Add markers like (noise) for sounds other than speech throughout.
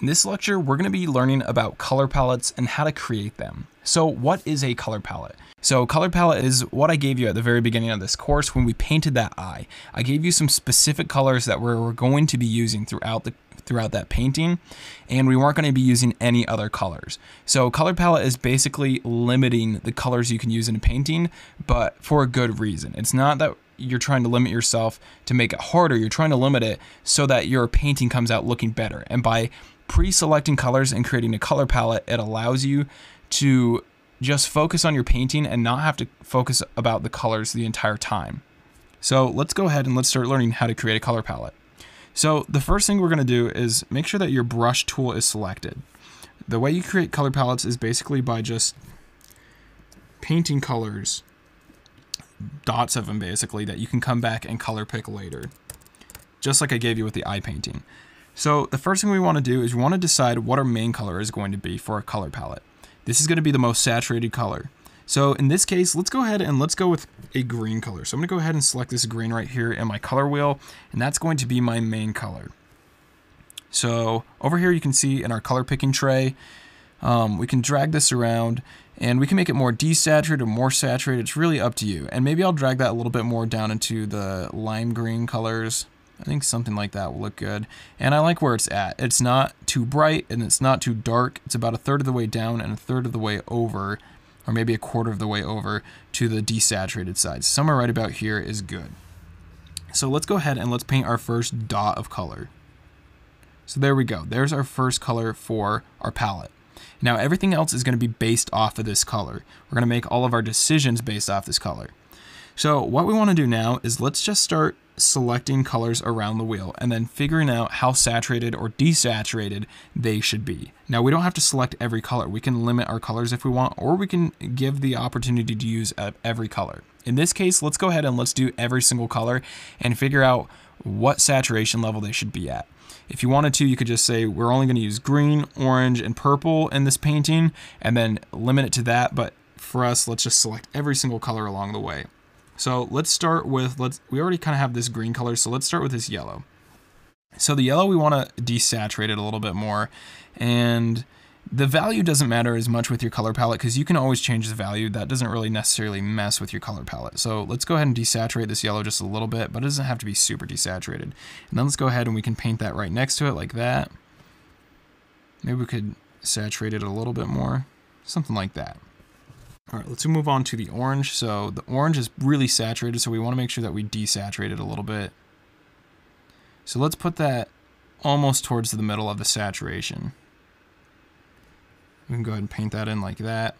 In this lecture, we're going to be learning about color palettes and how to create them. So what is a color palette? So color palette is what I gave you at the very beginning of this course when we painted that eye. I gave you some specific colors that we're going to be using throughout the throughout that painting and we weren't going to be using any other colors. So color palette is basically limiting the colors you can use in a painting but for a good reason. It's not that you're trying to limit yourself to make it harder. You're trying to limit it so that your painting comes out looking better. And by pre-selecting colors and creating a color palette, it allows you to just focus on your painting and not have to focus about the colors the entire time. So let's go ahead and let's start learning how to create a color palette. So the first thing we're going to do is make sure that your brush tool is selected. The way you create color palettes is basically by just painting colors, dots of them basically, that you can come back and color pick later. Just like I gave you with the eye painting. So the first thing we want to do is we want to decide what our main color is going to be for our color palette. This is going to be the most saturated color. So in this case, let's go ahead and let's go with a green color. So I'm going to go ahead and select this green right here in my color wheel, and that's going to be my main color. So over here you can see in our color picking tray, um, we can drag this around and we can make it more desaturated or more saturated. It's really up to you. And maybe I'll drag that a little bit more down into the lime green colors. I think something like that will look good. And I like where it's at. It's not too bright and it's not too dark. It's about a third of the way down and a third of the way over, or maybe a quarter of the way over to the desaturated side. Somewhere right about here is good. So let's go ahead and let's paint our first dot of color. So there we go. There's our first color for our palette. Now everything else is going to be based off of this color. We're going to make all of our decisions based off this color. So what we want to do now is let's just start selecting colors around the wheel and then figuring out how saturated or desaturated they should be. Now we don't have to select every color. We can limit our colors if we want or we can give the opportunity to use uh, every color. In this case, let's go ahead and let's do every single color and figure out what saturation level they should be at. If you wanted to, you could just say we're only going to use green, orange, and purple in this painting and then limit it to that. But for us, let's just select every single color along the way. So let's start with, let's. we already kind of have this green color, so let's start with this yellow. So the yellow, we want to desaturate it a little bit more. And the value doesn't matter as much with your color palette because you can always change the value. That doesn't really necessarily mess with your color palette. So let's go ahead and desaturate this yellow just a little bit, but it doesn't have to be super desaturated. And then let's go ahead and we can paint that right next to it like that. Maybe we could saturate it a little bit more, something like that. All right, let's move on to the orange. So the orange is really saturated, so we want to make sure that we desaturate it a little bit. So let's put that almost towards the middle of the saturation. We can go ahead and paint that in like that.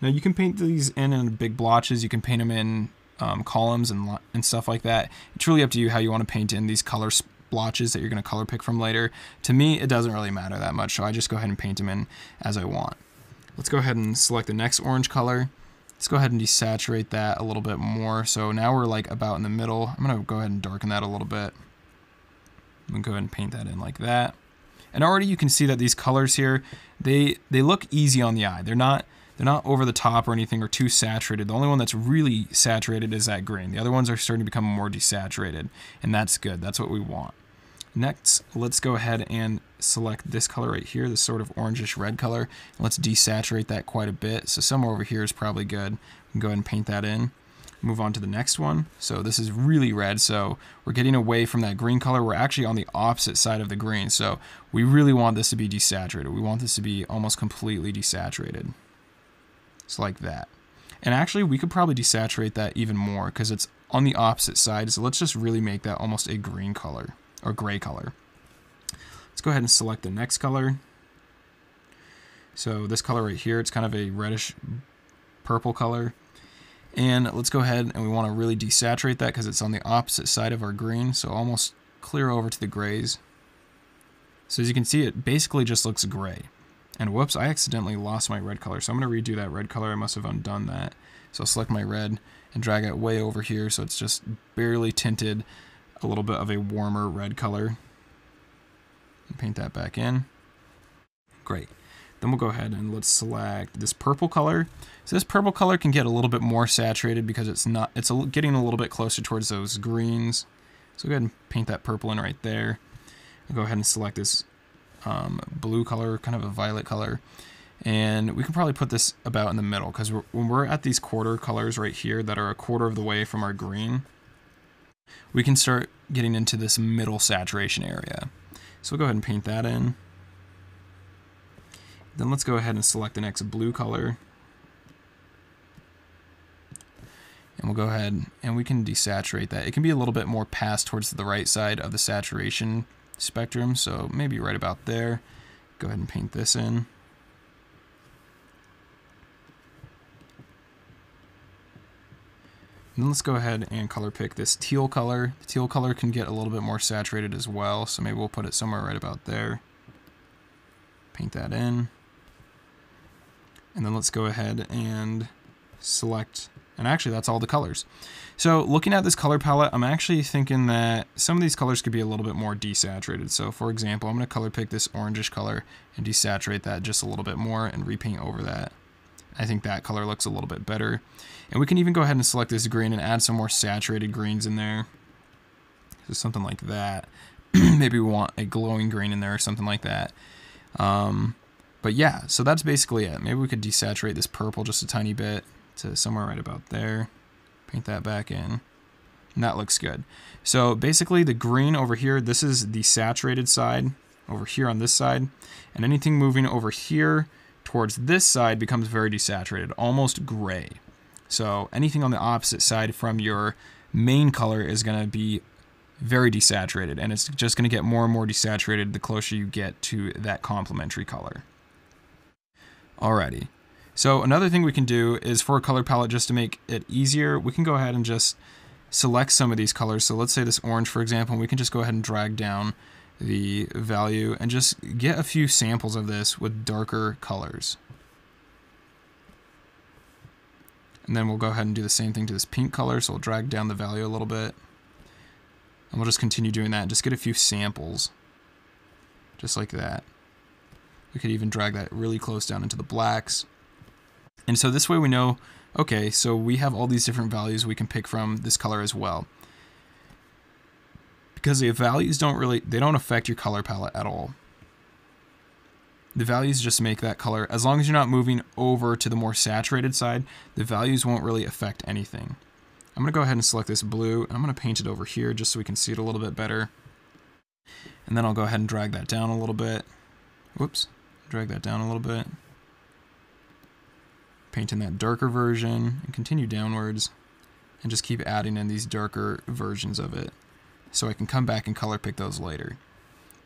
Now you can paint these in in big blotches. You can paint them in um, columns and, and stuff like that. It's really up to you how you want to paint in these color blotches that you're going to color pick from later. To me, it doesn't really matter that much, so I just go ahead and paint them in as I want. Let's go ahead and select the next orange color. Let's go ahead and desaturate that a little bit more. So now we're like about in the middle. I'm to go ahead and darken that a little bit. I'm to go ahead and paint that in like that. And already you can see that these colors here, they they look easy on the eye. They're not they're not over the top or anything or too saturated. The only one that's really saturated is that green. The other ones are starting to become more desaturated, and that's good. That's what we want. Next, let's go ahead and select this color right here, this sort of orangish red color. Let's desaturate that quite a bit. So somewhere over here is probably good. Go ahead and paint that in. Move on to the next one. So this is really red, so we're getting away from that green color. We're actually on the opposite side of the green, so we really want this to be desaturated. We want this to be almost completely desaturated. It's like that. And actually, we could probably desaturate that even more because it's on the opposite side. So let's just really make that almost a green color or gray color. Let's go ahead and select the next color. So this color right here, it's kind of a reddish purple color. And let's go ahead and we want to really desaturate that because it's on the opposite side of our green. So almost clear over to the grays. So as you can see, it basically just looks gray. And whoops, I accidentally lost my red color. So I'm going to redo that red color. I must have undone that. So I'll select my red and drag it way over here so it's just barely tinted a little bit of a warmer red color. Paint that back in. Great. Then we'll go ahead and let's select this purple color. So this purple color can get a little bit more saturated because it's not it's a, getting a little bit closer towards those greens. So go ahead and paint that purple in right there. I'll go ahead and select this um, blue color, kind of a violet color. And we can probably put this about in the middle because when we're at these quarter colors right here that are a quarter of the way from our green, we can start getting into this middle saturation area. So we'll go ahead and paint that in. Then let's go ahead and select the next blue color. And we'll go ahead and we can desaturate that. It can be a little bit more passed towards the right side of the saturation spectrum, so maybe right about there. Go ahead and paint this in. Then let's go ahead and color pick this teal color. The teal color can get a little bit more saturated as well, so maybe we'll put it somewhere right about there. Paint that in. And then let's go ahead and select, and actually that's all the colors. So looking at this color palette, I'm actually thinking that some of these colors could be a little bit more desaturated. So for example, I'm going to color pick this orangish color and desaturate that just a little bit more and repaint over that. I think that color looks a little bit better. And we can even go ahead and select this green and add some more saturated greens in there. So something like that. (clears throat) Maybe we want a glowing green in there or something like that. Um, but yeah, so that's basically it. Maybe we could desaturate this purple just a tiny bit to somewhere right about there. Paint that back in. And that looks good. So basically the green over here, this is the saturated side over here on this side. And anything moving over here towards this side becomes very desaturated, almost gray. So anything on the opposite side from your main color is going to be very desaturated and it's just going to get more and more desaturated the closer you get to that complementary color. Alrighty. So another thing we can do is for a color palette just to make it easier, we can go ahead and just select some of these colors. So let's say this orange, for example, and we can just go ahead and drag down the value and just get a few samples of this with darker colors. And then we'll go ahead and do the same thing to this pink color. So we'll drag down the value a little bit. And we'll just continue doing that. Just get a few samples. Just like that. We could even drag that really close down into the blacks. And so this way we know, okay, so we have all these different values we can pick from this color as well because the values don't really, they don't affect your color palette at all. The values just make that color, as long as you're not moving over to the more saturated side, the values won't really affect anything. I'm going to go ahead and select this blue, and I'm going to paint it over here just so we can see it a little bit better. And then I'll go ahead and drag that down a little bit. Whoops, drag that down a little bit. Paint in that darker version and continue downwards and just keep adding in these darker versions of it so I can come back and color pick those later.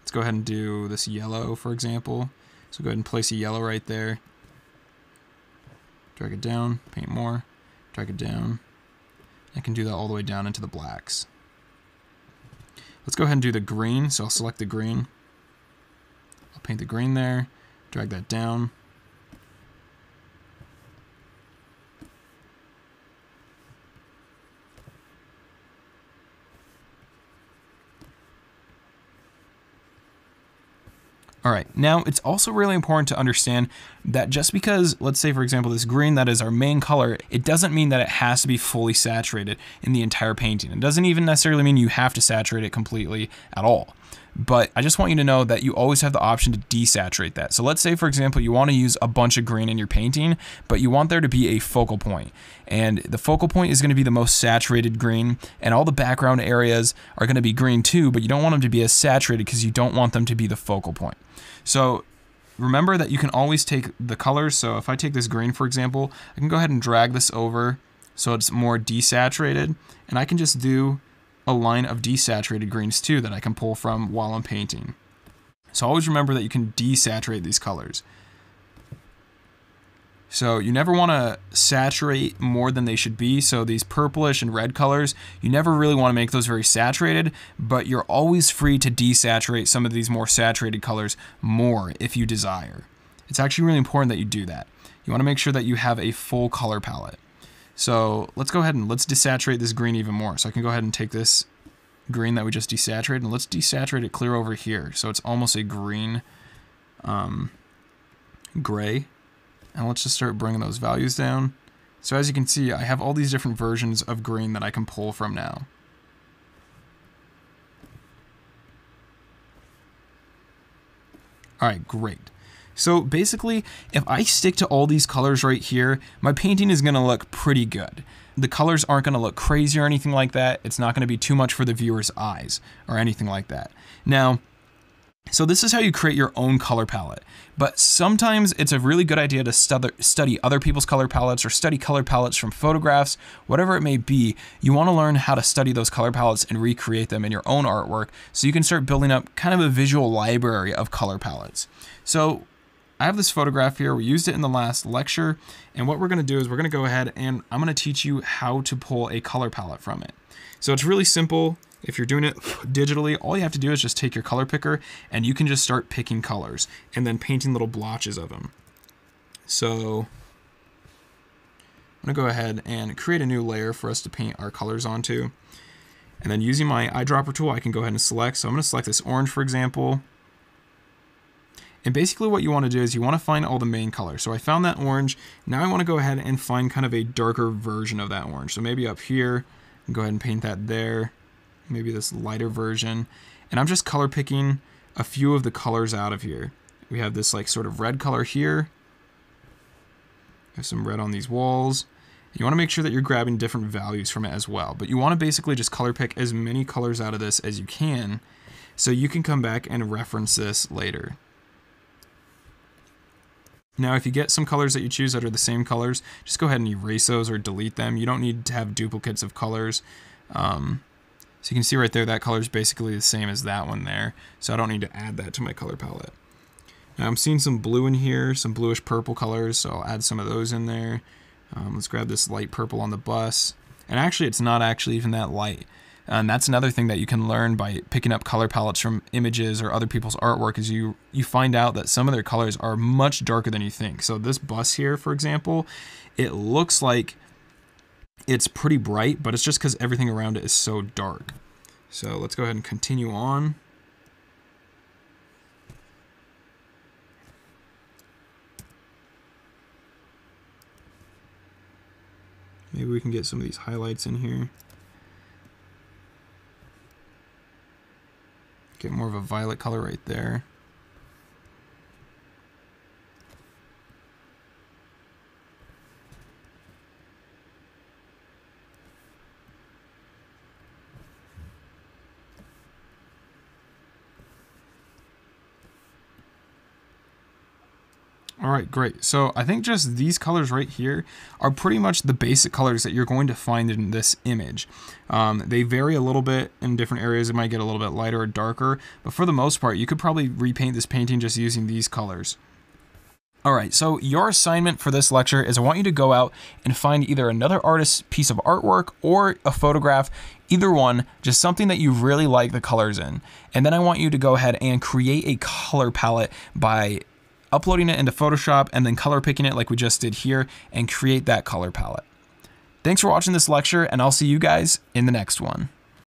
Let's go ahead and do this yellow, for example. So go ahead and place a yellow right there. Drag it down, paint more, drag it down. I can do that all the way down into the blacks. Let's go ahead and do the green. So I'll select the green. I'll paint the green there, drag that down, All right, now it's also really important to understand that just because, let's say for example, this green that is our main color, it doesn't mean that it has to be fully saturated in the entire painting. It doesn't even necessarily mean you have to saturate it completely at all. But I just want you to know that you always have the option to desaturate that. So let's say, for example, you want to use a bunch of green in your painting, but you want there to be a focal point. And the focal point is going to be the most saturated green, and all the background areas are going to be green too, but you don't want them to be as saturated because you don't want them to be the focal point. So remember that you can always take the colors. So if I take this green, for example, I can go ahead and drag this over so it's more desaturated, and I can just do a line of desaturated greens too that I can pull from while I'm painting. So always remember that you can desaturate these colors. So you never want to saturate more than they should be. So these purplish and red colors, you never really want to make those very saturated, but you're always free to desaturate some of these more saturated colors more if you desire. It's actually really important that you do that. You want to make sure that you have a full color palette. So let's go ahead and let's desaturate this green even more. So I can go ahead and take this green that we just desaturated and let's desaturate it clear over here. So it's almost a green um, gray. And let's just start bringing those values down. So as you can see, I have all these different versions of green that I can pull from now. All right, great. So basically, if I stick to all these colors right here, my painting is gonna look pretty good. The colors aren't gonna look crazy or anything like that. It's not gonna be too much for the viewer's eyes or anything like that. Now, so this is how you create your own color palette. But sometimes it's a really good idea to study other people's color palettes or study color palettes from photographs, whatever it may be. You want to learn how to study those color palettes and recreate them in your own artwork so you can start building up kind of a visual library of color palettes. So I have this photograph here. We used it in the last lecture. And what we're going to do is we're going to go ahead and I'm going to teach you how to pull a color palette from it. So it's really simple. If you're doing it digitally, all you have to do is just take your color picker and you can just start picking colors and then painting little blotches of them. So I'm gonna go ahead and create a new layer for us to paint our colors onto. And then using my eyedropper tool, I can go ahead and select. So I'm gonna select this orange, for example. And basically what you wanna do is you wanna find all the main colors. So I found that orange. Now I wanna go ahead and find kind of a darker version of that orange. So maybe up here, go ahead and paint that there maybe this lighter version. And I'm just color picking a few of the colors out of here. We have this like sort of red color here. Have some red on these walls. You want to make sure that you're grabbing different values from it as well. But you want to basically just color pick as many colors out of this as you can so you can come back and reference this later. Now, if you get some colors that you choose that are the same colors, just go ahead and erase those or delete them. You don't need to have duplicates of colors. Um, so you can see right there, that color is basically the same as that one there. So I don't need to add that to my color palette. Now I'm seeing some blue in here, some bluish purple colors, so I'll add some of those in there. Um, let's grab this light purple on the bus. And actually, it's not actually even that light. And that's another thing that you can learn by picking up color palettes from images or other people's artwork is you you find out that some of their colors are much darker than you think. So this bus here, for example, it looks like it's pretty bright, but it's just because everything around it is so dark. So let's go ahead and continue on. Maybe we can get some of these highlights in here. Get more of a violet color right there. All right, great. So I think just these colors right here are pretty much the basic colors that you're going to find in this image. Um, they vary a little bit in different areas. It might get a little bit lighter or darker, but for the most part, you could probably repaint this painting just using these colors. All right, so your assignment for this lecture is I want you to go out and find either another artist's piece of artwork or a photograph, either one, just something that you really like the colors in. And then I want you to go ahead and create a color palette by uploading it into Photoshop, and then color picking it like we just did here and create that color palette. Thanks for watching this lecture, and I'll see you guys in the next one.